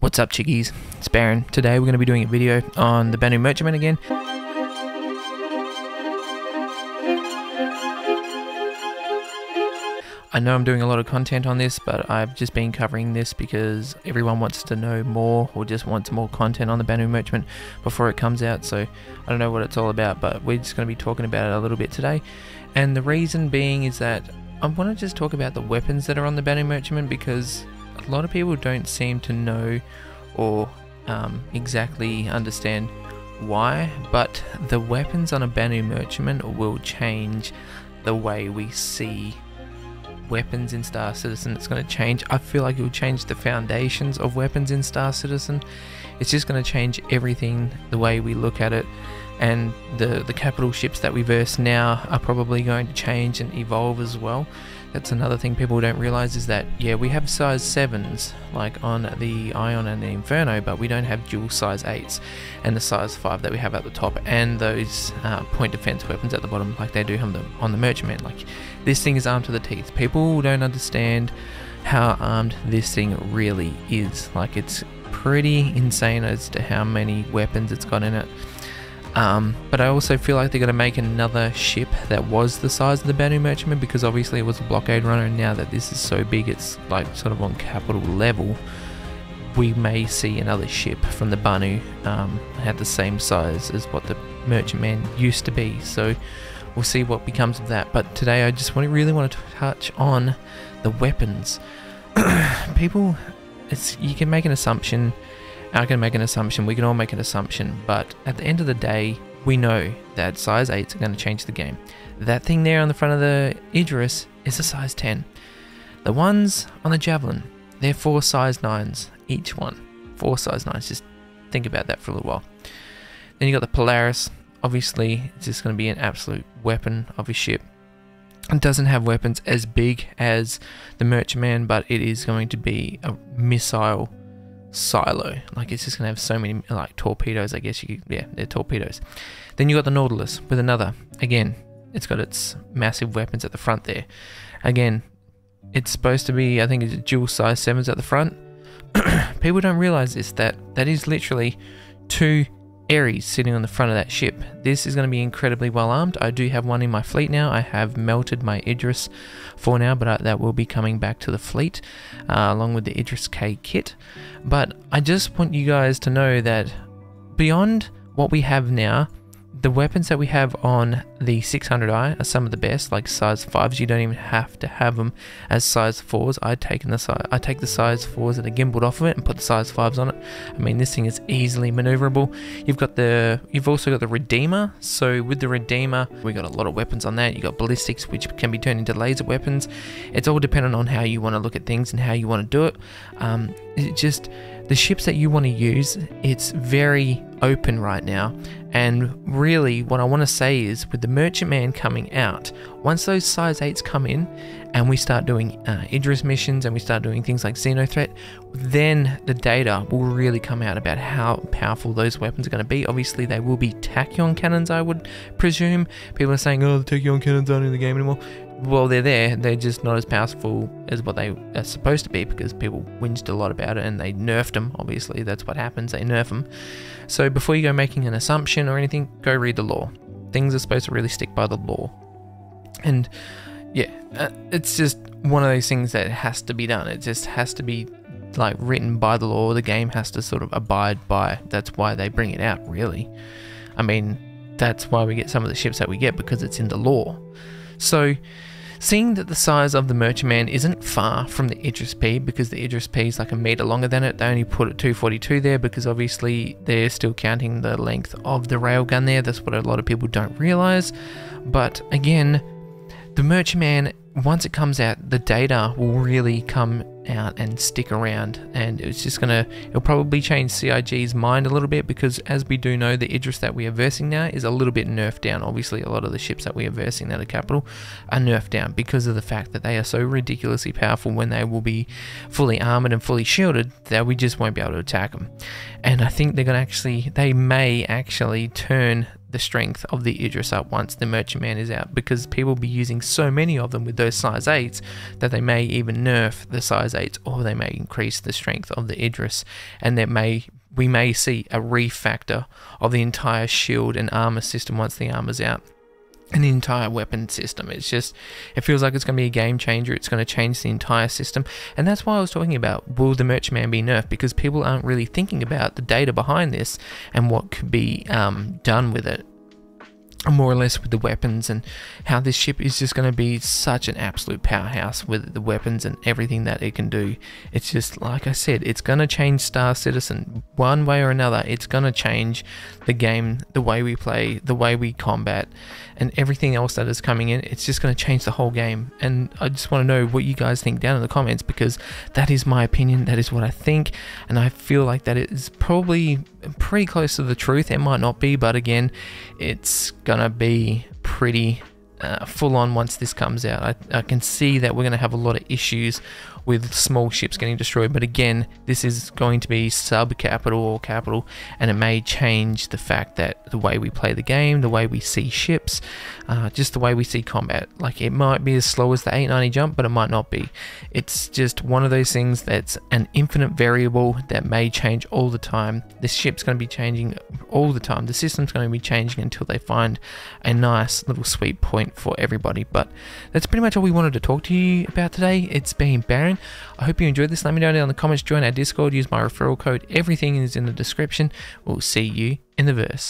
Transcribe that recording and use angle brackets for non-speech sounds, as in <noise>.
What's up chickies, it's Baron. Today we're going to be doing a video on the Banu Merchantman again. I know I'm doing a lot of content on this, but I've just been covering this because everyone wants to know more or just wants more content on the Banu Merchantman before it comes out. So I don't know what it's all about, but we're just going to be talking about it a little bit today. And the reason being is that I want to just talk about the weapons that are on the Banu Merchantman because a lot of people don't seem to know or um, exactly understand why, but the weapons on a Banu Merchantman will change the way we see weapons in Star Citizen. It's going to change. I feel like it will change the foundations of weapons in Star Citizen. It's just going to change everything, the way we look at it, and the the capital ships that we verse now are probably going to change and evolve as well. That's another thing people don't realize is that yeah we have size sevens like on the Ion and the Inferno, but we don't have dual size eights, and the size five that we have at the top, and those uh, point defense weapons at the bottom like they do on the on the Merchantman. Like this thing is armed to the teeth. People don't understand how armed this thing really is. Like it's pretty insane as to how many weapons it's got in it. Um, but I also feel like they're going to make another ship that was the size of the Banu Merchantman because obviously it was a blockade runner and now that this is so big it's like sort of on capital level we may see another ship from the Banu um, at the same size as what the Merchantman used to be. So we'll see what becomes of that. But today I just want to really want to touch on the weapons. <clears throat> People it's you can make an assumption I can make an assumption, we can all make an assumption, but at the end of the day, we know that size 8s are going to change the game. That thing there on the front of the Idris is a size 10. The ones on the Javelin, they're four size 9s each one. Four size 9s, just think about that for a little while. Then you got the Polaris, obviously it's just going to be an absolute weapon of a ship. It doesn't have weapons as big as the Merchantman, but it is going to be a missile silo. Like it's just gonna have so many like torpedoes. I guess you could, yeah, they're torpedoes. Then you got the Nautilus with another. Again, it's got its massive weapons at the front there. Again, it's supposed to be I think it's dual size sevens at the front. <clears throat> People don't realize this that that is literally two Ares sitting on the front of that ship. This is going to be incredibly well armed. I do have one in my fleet now. I have melted my Idris for now, but I, that will be coming back to the fleet uh, along with the Idris K kit. But I just want you guys to know that beyond what we have now, the weapons that we have on the 600i are some of the best, like size 5s. You don't even have to have them as size 4s. I take the size, I take the size 4s that are gimbaled off of it and put the size 5s on it. I mean, this thing is easily maneuverable. You've got the, you've also got the Redeemer. So with the Redeemer, we got a lot of weapons on that. You got ballistics, which can be turned into laser weapons. It's all dependent on how you want to look at things and how you want to do it. Um, it just the ships that you want to use, it's very open right now. And really, what I want to say is with the Merchantman coming out, once those size 8s come in and we start doing uh, Idris missions and we start doing things like Xenothreat, then the data will really come out about how powerful those weapons are going to be. Obviously, they will be tachyon cannons, I would presume. People are saying, oh, the tachyon cannons aren't in the game anymore well, they're there. They're just not as powerful as what they are supposed to be because people whinged a lot about it and they nerfed them. Obviously, that's what happens. They nerf them. So before you go making an assumption or anything, go read the lore. Things are supposed to really stick by the lore. And yeah, uh, it's just one of those things that has to be done. It just has to be like written by the lore. The game has to sort of abide by. That's why they bring it out, really. I mean, that's why we get some of the ships that we get because it's in the lore. So Seeing that the size of the Merchantman isn't far from the Idris P because the Idris P is like a meter longer than it, they only put it 242 there because obviously they're still counting the length of the railgun there. That's what a lot of people don't realize. But again, the Merchantman, once it comes out, the data will really come out and stick around and it's just gonna it'll probably change CIG's mind a little bit because as we do know the Idris that we are versing now is a little bit nerfed down. Obviously a lot of the ships that we are versing that are capital are nerfed down because of the fact that they are so ridiculously powerful when they will be fully armored and fully shielded that we just won't be able to attack them and I think they're gonna actually they may actually turn the strength of the Idris up once the Merchantman is out because people will be using so many of them with those size 8s that they may even nerf the size 8s or they may increase the strength of the Idris. And that may we may see a refactor of the entire shield and armor system once the armor's out an entire weapon system. It's just, it feels like it's going to be a game changer. It's going to change the entire system. And that's why I was talking about will the Merchantman be nerfed? Because people aren't really thinking about the data behind this and what could be um, done with it more or less with the weapons and how this ship is just going to be such an absolute powerhouse with the weapons and everything that it can do. It's just like I said, it's going to change Star Citizen one way or another. It's going to change the game, the way we play, the way we combat, and everything else that is coming in. It's just going to change the whole game. And I just want to know what you guys think down in the comments because that is my opinion. That is what I think, and I feel like that is probably pretty close to the truth. It might not be, but again, it's gonna be pretty uh, full on once this comes out. I, I can see that we're going to have a lot of issues with small ships getting destroyed. But again, this is going to be sub capital or capital, and it may change the fact that the way we play the game, the way we see ships, uh, just the way we see combat. Like it might be as slow as the 890 jump, but it might not be. It's just one of those things that's an infinite variable that may change all the time. The ship's going to be changing all the time. The system's going to be changing until they find a nice little sweet point for everybody. But that's pretty much all we wanted to talk to you about today. It's been Baron. I hope you enjoyed this. Let me know down in the comments. Join our Discord. Use my referral code. Everything is in the description. We'll see you in the verse.